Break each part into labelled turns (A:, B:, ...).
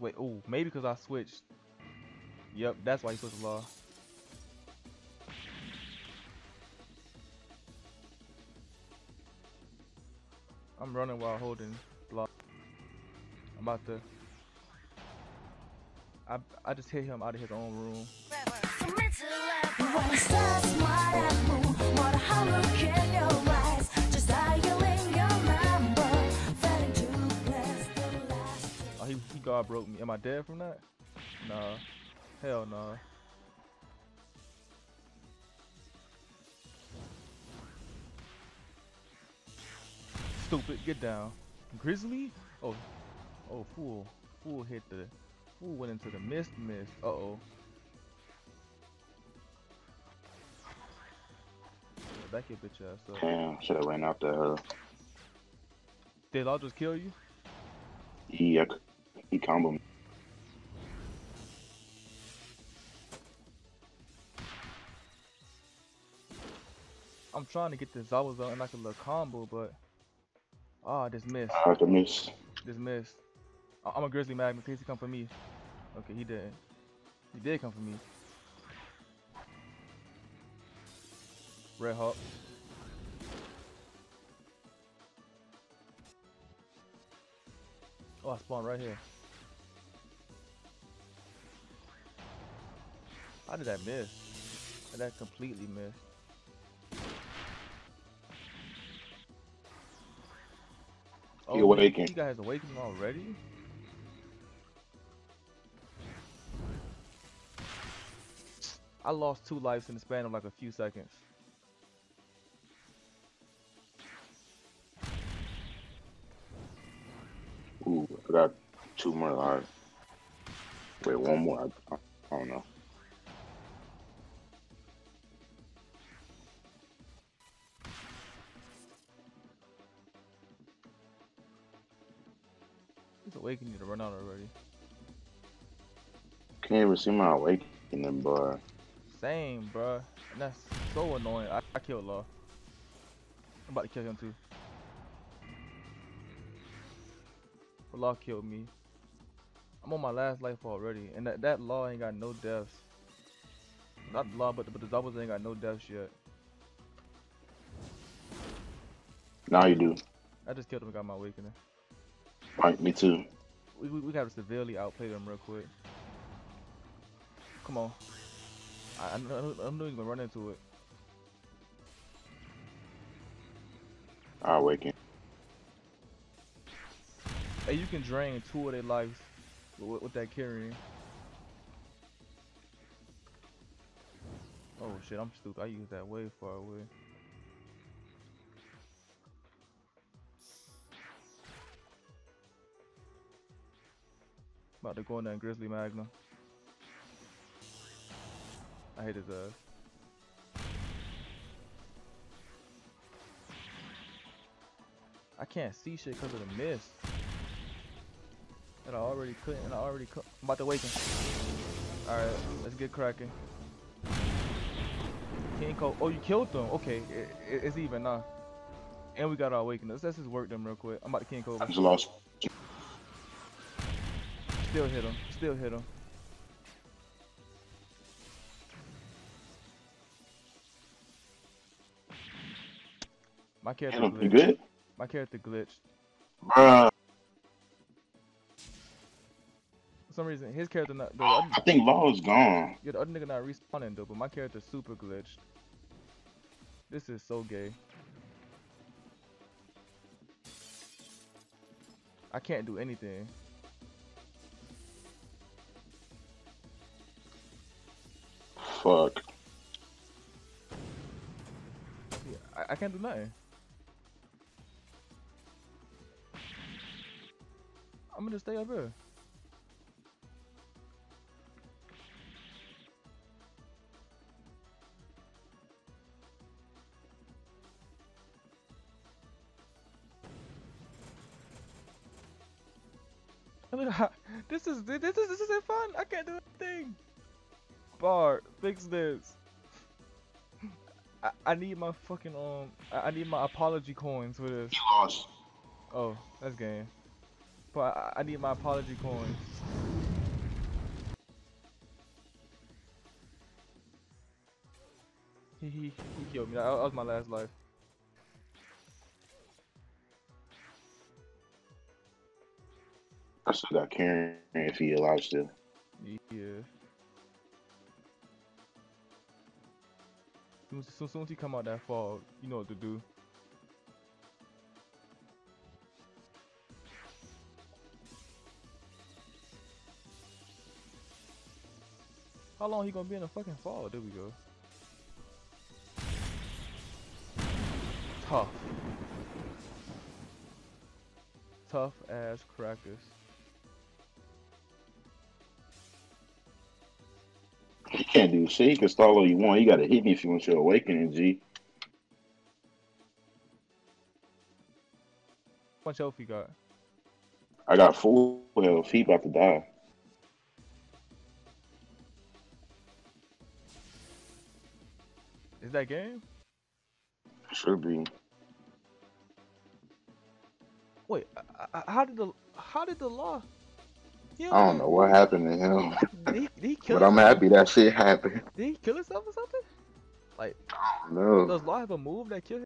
A: Wait, oh, maybe because I switched. Yep, that's why he switched law. I'm running while holding block. I'm about to. I I just hit him out of his own room. Guard broke me. Am I dead from that? Nah. Hell nah. Stupid, get down. Grizzly? Oh, oh, fool. Fool hit the, fool went into the mist mist. Uh oh. Back your bitch ass up.
B: Damn, should have ran after her.
A: Did I just kill you?
B: He, uh, he combo me.
A: I'm trying to get this Zabuza and like a little combo, but ah, just missed.
B: I have to miss.
A: Just missed. I- I'm a Grizzly Magnum. Please come for me. Okay, he didn't. He did come for me. Red Hawk. Oh, I spawned right here. How did I miss? How did I completely miss?
B: He
A: Oh,
B: awakened.
A: You guys awakened already? I lost two lives in the span of like a few seconds.
B: Ooh, I got two more lives. Wait, one more. I, I don't know.
A: Awakening to run out already.
B: Can't even see my awakening, boy.
A: Same, bruh. And that's so annoying. I, I killed Law. I'm about to kill him too. Law killed me. I'm on my last life already, and that, that Law ain't got no deaths. Not the Law, but the, but the doubles ain't got no deaths yet.
B: Now you do.
A: I just killed him and got my awakening.
B: Right, me too.
A: We, we, we gotta severely outplay them real quick. Come on. I, I, know- I know he's gonna run into it.
B: Ah, I awaken.
A: Hey, you can drain two of their lives with, with that carrying. Oh shit, I'm stupid. I used that way far away. About to go in there Grizzly Magnum. I hate his ass. I can't see shit because of the mist. And I already couldn't. And I already cou- I'm about to awaken. All right, let's get cracking. King Cole. Oh, you killed them. Okay, it, it, it's even now. And we got our awakening. Let's, let's just work them real quick. I'm about to King Cole.
B: I just lost.
A: Still hit him. Still hit him. My character glitched.
B: good?
A: My character glitched.
B: Bruh.
A: For some reason, his character not. The other,
B: I think Law is gone.
A: yeah, the other nigga not respawning though, but my character super glitched. This is so gay. I can't do anything.
B: Fuck.
A: Yeah, I, I can't do nothing. I'm gonna stay up here. This is this is this isn't fun. I can't do anything. Bart, fix this. I, I need my fucking um I, I need my apology coins for this.
B: He lost.
A: Oh, that's game. But I, I need my apology coins. He, he, he killed me. That, that was my last life.
B: I still got Karen if he allows to.
A: Yeah. Soon he come out that fog, you know what to do. How long he gonna be in the fucking fall? There we go. Tough. Tough ass crackers.
B: Can't do shit. He can stall all you want. You gotta hit me if you want your awakening, G.
A: How much health you got?
B: I got full health. He about to die.
A: Is that game?
B: Should be.
A: Wait, I, I, how did the how did the law?
B: I don't know what happened to him,
A: Did he, did he kill
B: but I'm happy that shit happened.
A: Did he kill himself or something? Like,
B: No.
A: does law have a move that kills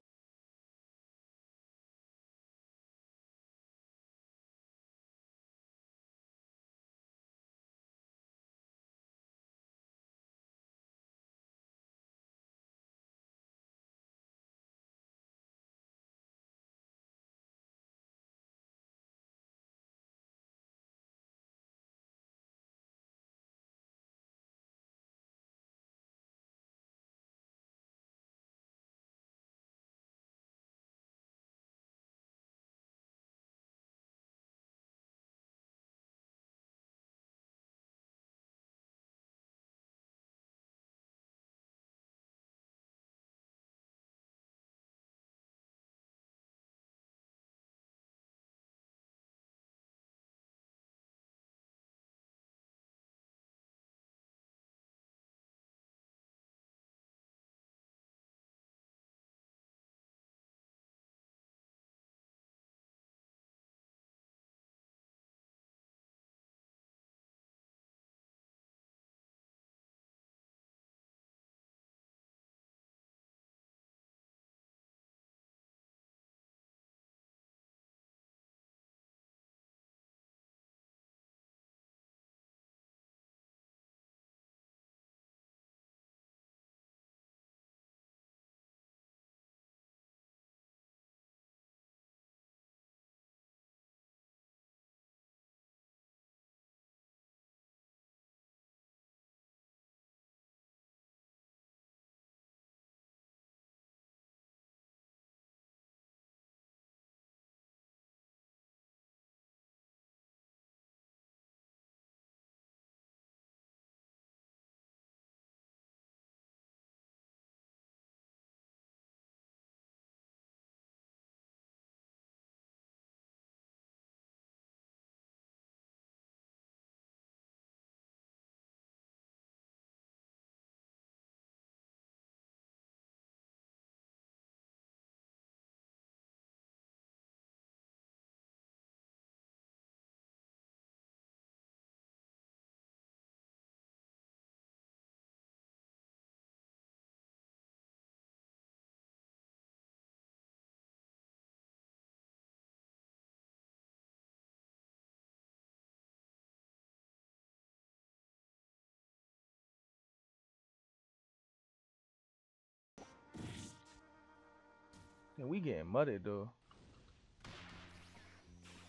A: And we getting mudded though.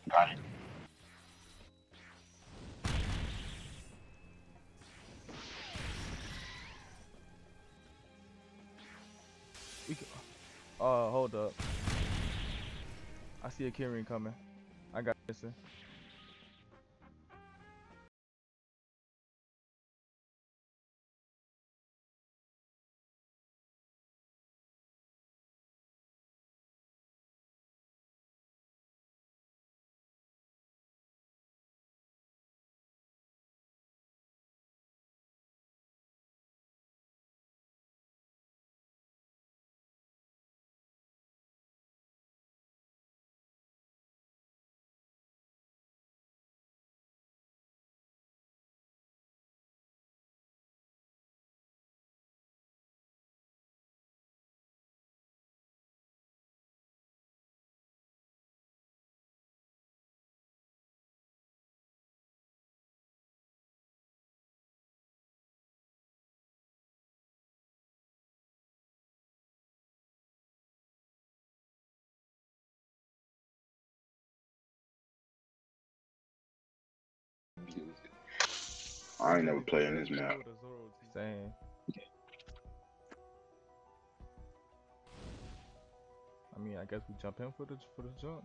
B: Got it.
A: We can, uh, hold up. I see a Kirin coming. I got this.
B: I ain't never played in this map.
A: Same. I mean, I guess we jump in for the for the jump.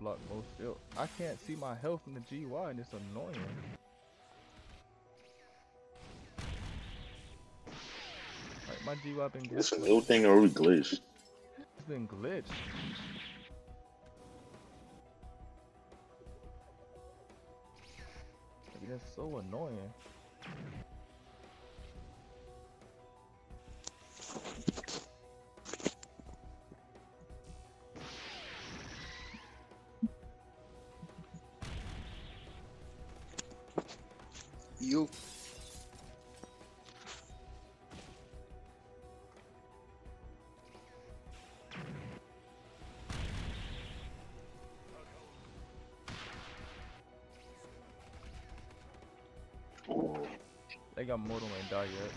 A: Blocked most still. I can't see my health in the GY and it's annoying. Like my GY been
B: It's
A: glitched.
B: new thing already glitched.
A: It's been glitched. Like, that's so annoying.
C: You.
B: Ooh.
A: They got Mortal ain't die yet.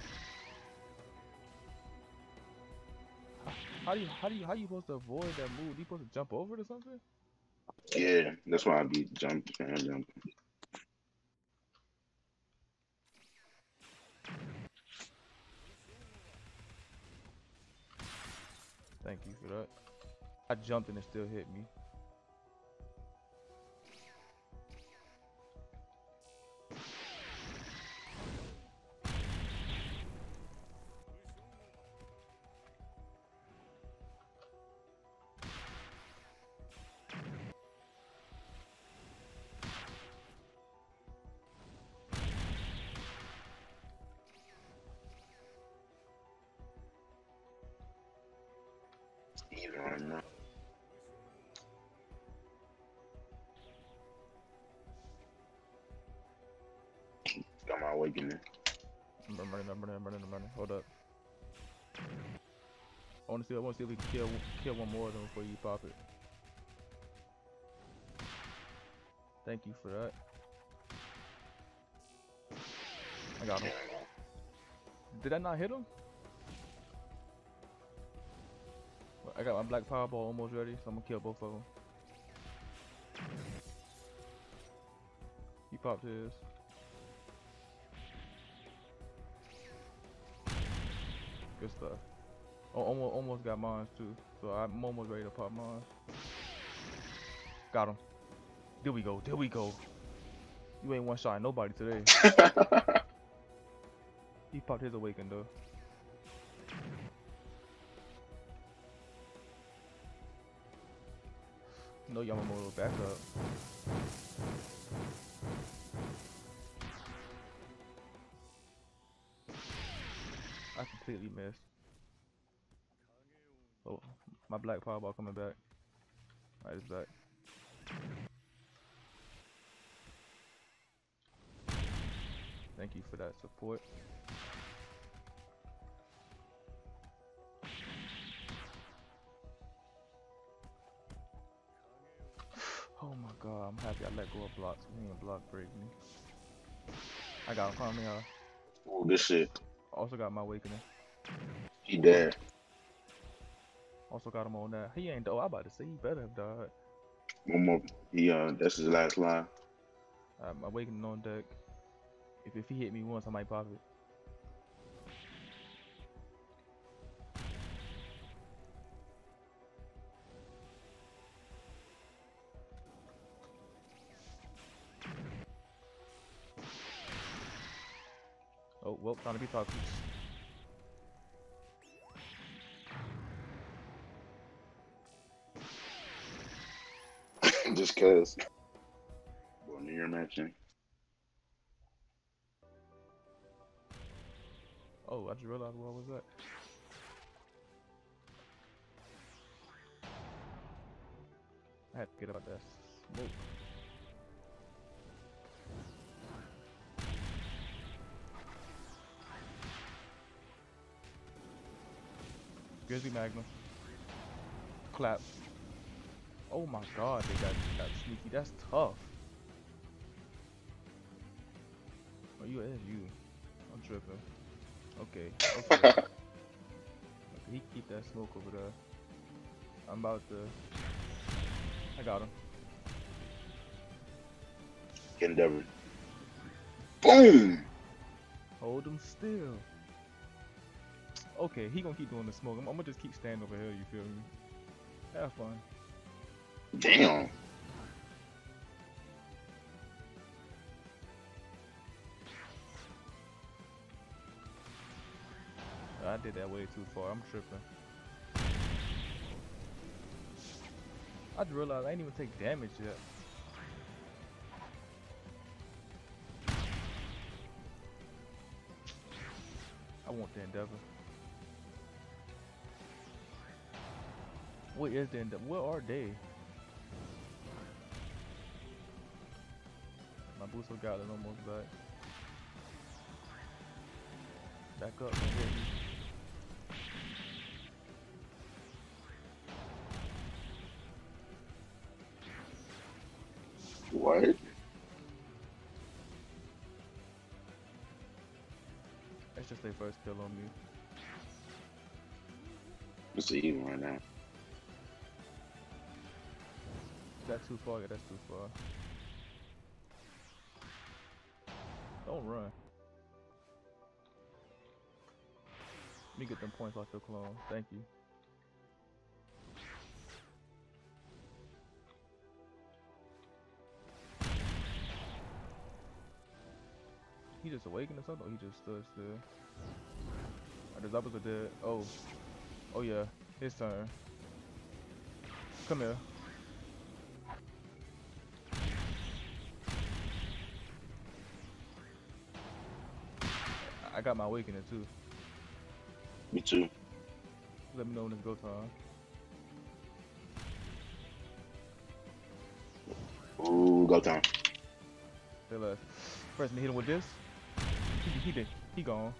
A: How, how do you how do you how you supposed to avoid that move? You supposed to jump over it or something?
B: Yeah, that's why I be jumping, fan jumping.
A: Thank you for that. I jumped and it still hit me. Hold up. I wanna see I wanna see if we can kill kill one more of them before you pop it. Thank you for that. I got him. Did I not hit him? I got my black powerball almost ready, so I'm gonna kill both of them. He popped his. Good stuff. Oh, almost, almost got mines too. So I'm almost ready to pop mine. Got him. There we go. There we go. You ain't one shot nobody today. He popped his awaken though. No Yamamoto back up. Missed. Oh, my black powerball coming back. Alright, it's back. Thank you for that support. Oh my god, I'm happy I let go of blocks. We ain't block break me. I got him, call me out.
B: Ooh, this shit.
A: Also got my awakening.
B: He dead.
A: Also got him on that. He ain't though. I about to say he better have died.
B: One more. He uh, that's his last line.
A: I'm awakening on deck. If if he hit me once, I might pop it. Oh, well, time to be talking.
B: Just cause. Boy, New Year matching.
A: Oh, I just realized what was that. I had to get about that smoke. Grizzly Magnum. Clap. Oh my god, they got, got sneaky. That's tough. Oh, you is you. I'm tripping. Okay. Okay. okay. He keep that smoke over there. I'm about to. I got him.
B: Endeavor. Boom!
A: Hold him still. Okay, he gonna keep doing the smoke. I'm, I'm gonna just keep standing over here. You feel me? Have fun.
B: Damn.
A: I did that way too far. I'm tripping. I just realized I ain't even take damage yet. I want the Endeavor. What is the Endeavor? Where are they? My Booster Goblin almost back. Back up, don't hit me.
B: What?
A: That's just their first kill on me.
B: It's even right now.
A: That's too far? Yeah, that's too far. Don't run. Let me get them points off your clone. Thank you. He just awakened or something? Or he just stood still? The zombies are dead? Oh. Oh yeah. His turn. Come here. I- got my awakening too.
B: Me too.
A: Let me know when it's go time.
B: Ooh, go time.
A: Say less. First, me hit him with this. He, he did. He gone.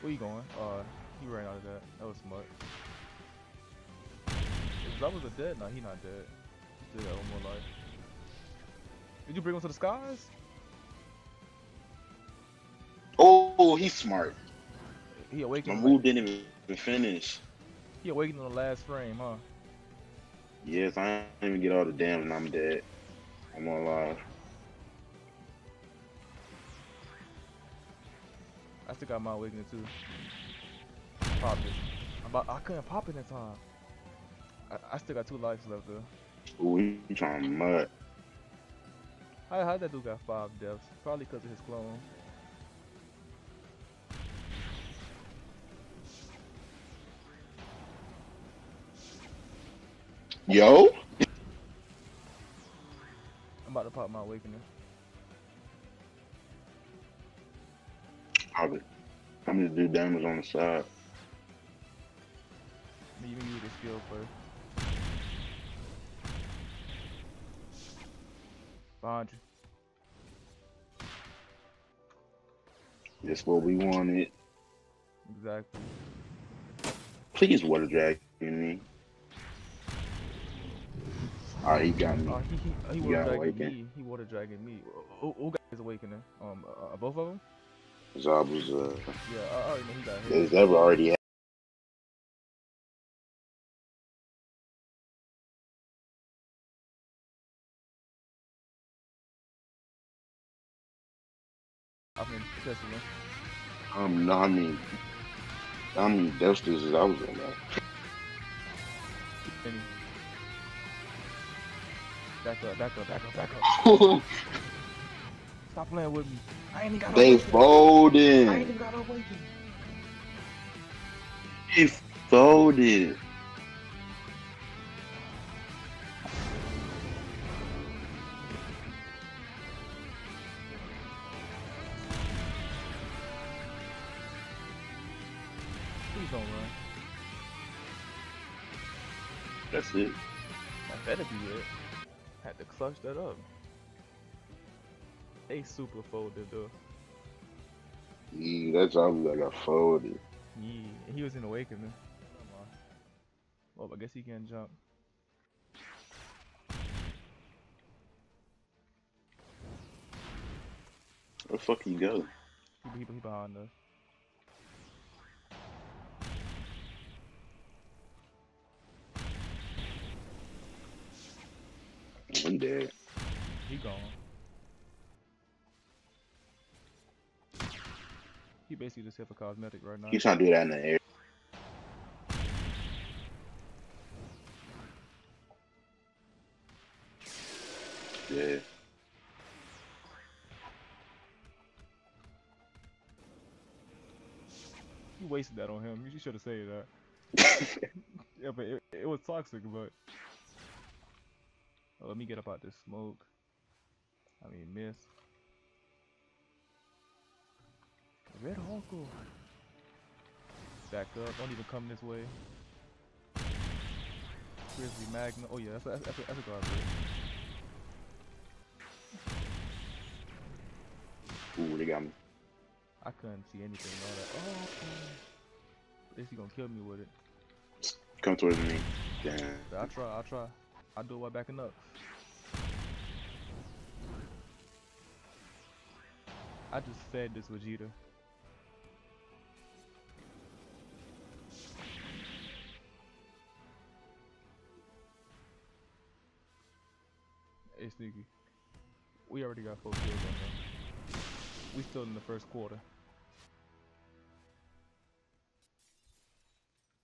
A: Where you going? Uh, he ran out of that. That was smart. Is Levels are dead? No, he not dead. He still got one more life. Did you bring him to the skies?
B: Oh, he's smart.
A: He
B: My
A: awakened.
B: move didn't even finish.
A: He awakened in the last frame, huh?
B: Yes, I didn't even get all the damage and I'm dead. I'm alive.
A: I still got my awakening too. Pop it. I'm about, I couldn't pop it in time. I, I still got two lives left though.
B: Ooh, he trying to mud.
A: How how that dude got five deaths? Probably because of his clone.
B: Yo?
A: I'm about to pop my awakening.
B: Probably. I'm gonna do damage on the side.
A: Even use the skill first. You.
B: That's what we wanted.
A: Exactly.
B: Please water dragon me. Alright, he got me.
A: Oh, he he, he
B: You
A: water dragging
B: awakened?
A: me. He water dragging me. Who, who got his awakening? Um, uh, uh, both of them?
B: Zob was uh
A: Yeah, I already know he got his.
B: there's ever already had
A: I've been testing
B: um no I mean how many death stitches I was in that.
A: Benny. Back up, back up, back up, back up. Stop playing with me. I ain't even got
B: they
A: awakened. I ain't
B: folded.
A: even got awakened.
B: They folded.
A: Please don't run.
B: That's it.
A: That better be it. Clutch that up. They super folded though.
B: Yeah, that's all I got folded.
A: Yeah, he was in awakening. Oh, I guess he can jump.
B: Where the fuck he go?
A: He, he, he behind us.
B: He dead.
A: He gone. He basically just hit for cosmetic right now.
B: He's trying to do that in the air. Yeah.
A: You wasted that on him. You should have said that. yeah, but it, it was toxic, but. Let me get up out this smoke. I mean, miss. Red Hawk. Back up. Don't even come this way. Grizzly Magnum. Oh, yeah, that's, that's, that's, a, that's a guard break.
B: Ooh, they got me.
A: I couldn't see anything all that. Oh, is he gonna kill me with it?
B: Come towards me. Damn.
A: I try, I try. I do it while backing up. I just fed this Vegeta. Hey Sneaky, we already got four kills on them. We still in the first quarter.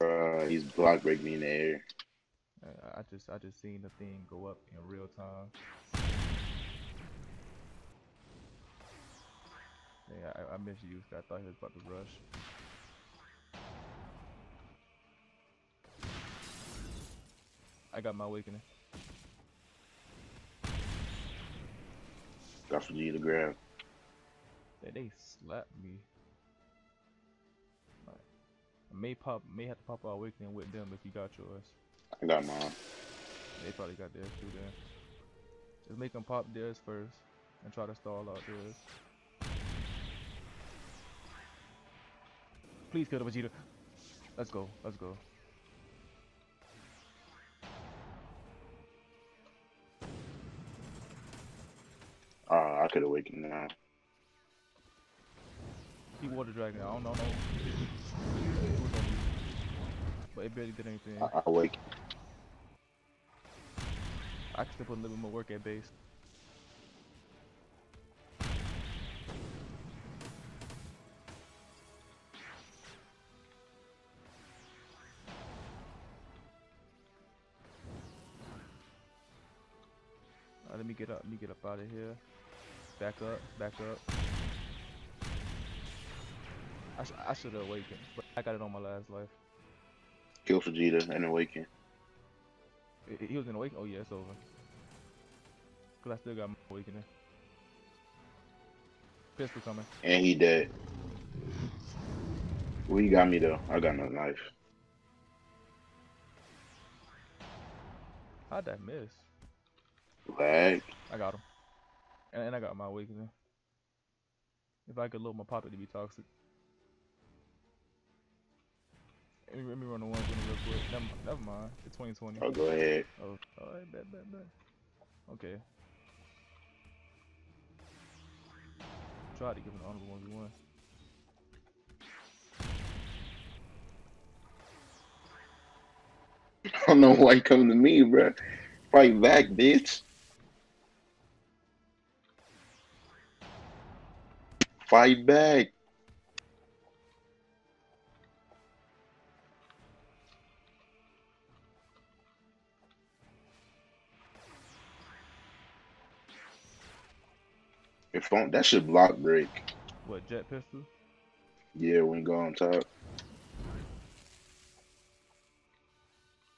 B: Uh, he's block breaking me in the air.
A: Uh, I just I just seen the thing go up in real time. Yeah, I, I missed you. I thought he was about to rush. I got my awakening.
B: Got for G to grab.
A: They, they slapped me. Like, I may pop, may have to pop our awakening with them if you got yours.
B: I got mine.
A: They probably got theirs too then. Just make them pop theirs first and try to stall out theirs. Please kill the Vegeta. Let's go, let's go.
B: Uh, I could awaken now.
A: He water dragon. I don't know. No. It was on me. But it barely did anything.
B: I, I awaken.
A: I can still put a little bit more work at base. Let me get up. Let me get up out of here. Back up. Back up. I, sh I should have awakened, but I got it on my last life.
B: Kill Vegeta and awaken.
A: He was in awaken. Oh yeah, it's over. Cause I still got my awakening. Pistol coming.
B: And he dead. Well, you got me though. I got no knife.
A: How'd that miss?
B: Lag.
A: I got him. And, and I got my awakening. If I could load my pop it to be toxic. Let me, let me run the ones with real quick. Never, never mind. It's 2020.
B: Oh, go ahead.
A: Oh, alright, bet, bet, bet. Okay. Try to give an honorable 1v1.
B: I don't know why you come to me, bro. Fight back, bitch. Fight back. On that should block break.
A: What, jet pistol?
B: Yeah, when you go on top.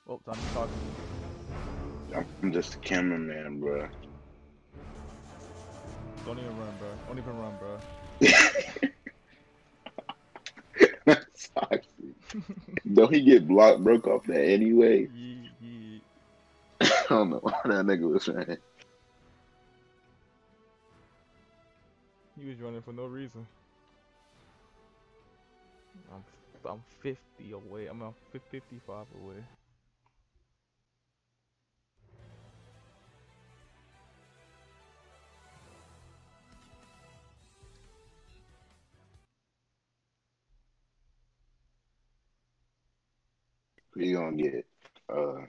A: Oh, time to talk.
B: I'm just a cameraman, bro.
A: Don't even run, bro. Don't even run, bro.
B: That's toxic. Don't he get blocked broke off that anyway?
A: Yee, yee.
B: I don't know why that nigga was running.
A: He was running for no reason. I'm I'm 50 away. I'm uh, 55 away.
B: We gonna get uh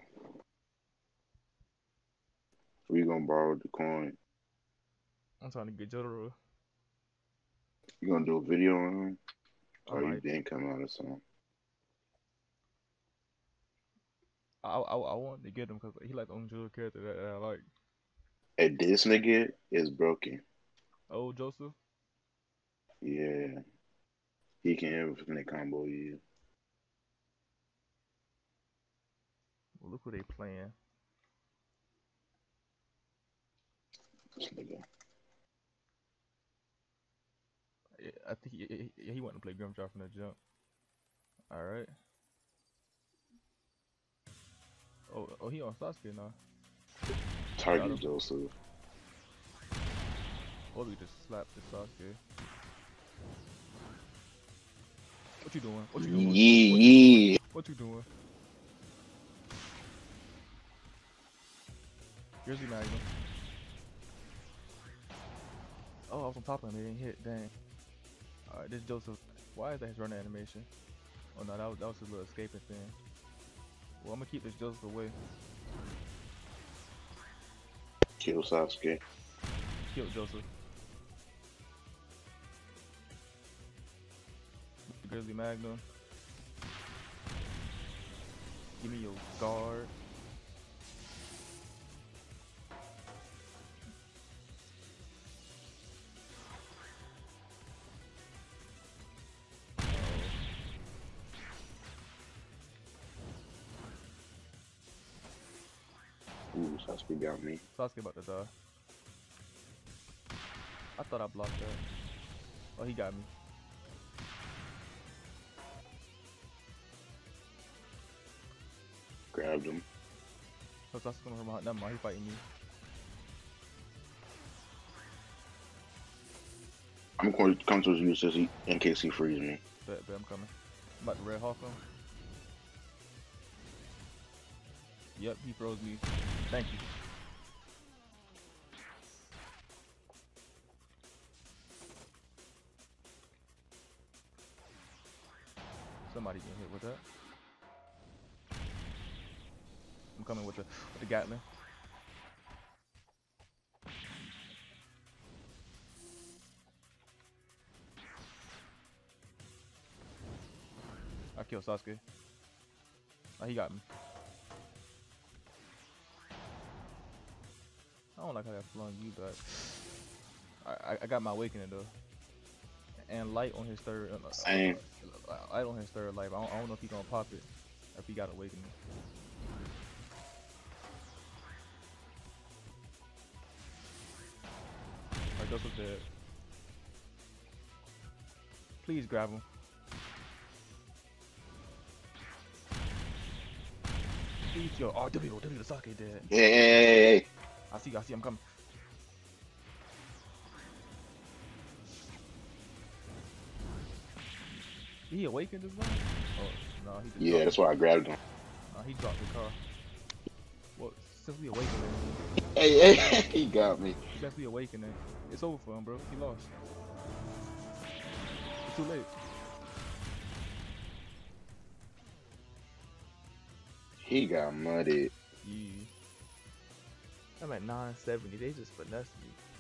B: we gonna borrow the coin.
A: I'm trying to get Jotaro.
B: You gonna do a video on him? Or you didn't come out of something?
A: I, I, I want to get him because he like the only Jotaro character that, that I like.
B: Hey, this nigga is broken.
A: Oh, Joseph.
B: Yeah. He can infinite combo you.
A: Well, look who they playing.
B: This nigga.
A: Yeah, I think he, he, he wanted to play Grimmjow from the jump. All right. Oh, oh, he on Sasuke now.
B: Target. Joseph.
A: Or we just slap the Sasuke. What you doing? What you doing?
B: Yeah,
A: What,
B: yeah.
A: what you doing? Grizzly Magnum. Oh, I was on top of him. He didn't hit. Dang. Alright, this Joseph. Why is that his running animation? Oh no, that was, that was his little escaping thing. Well, I'm gonna keep this Joseph away.
B: Kill Sasuke.
A: Kill Joseph. Grizzly Magnum. Give me your guard.
B: Ooh, Sasuke got me.
A: Sasuke about to die. I thought I blocked that. Oh, he got me.
B: Grabbed him.
A: So Sasuke coming from behind. Never mind, he fighting me.
B: I'm going to come towards you he, in case he frees me.
A: Bet, bet I'm coming. I'm about to Red Hawk him. Yep, he froze me. Thank you. Somebody get hit with that. I'm coming with the with the Gatling. I killed Sasuke. Oh, he got me. I don't like how that flung you, but I, I, I got my awakening though. And light on his third. Uh,
B: Same.
A: uh, light on his third life. I don't, I don't know if he gonna pop it. If he got awakening. Alright, Joseph dead. Please grab him. Please, yo. Oh, W, W, the Sasuke dead.
B: Hey, hey, hey, hey.
A: I see, I see, I'm coming. Did he awaken this one? Oh, no, he just
B: Yeah, that's why I grabbed him.
A: Uh, he dropped the car. Well, since we awakening,
B: Hey, hey, he got me.
A: we awakening, it's over for him, bro. He lost. It's too late.
B: He got muddied.
A: Yeah. I'm at 970. They just finessed me.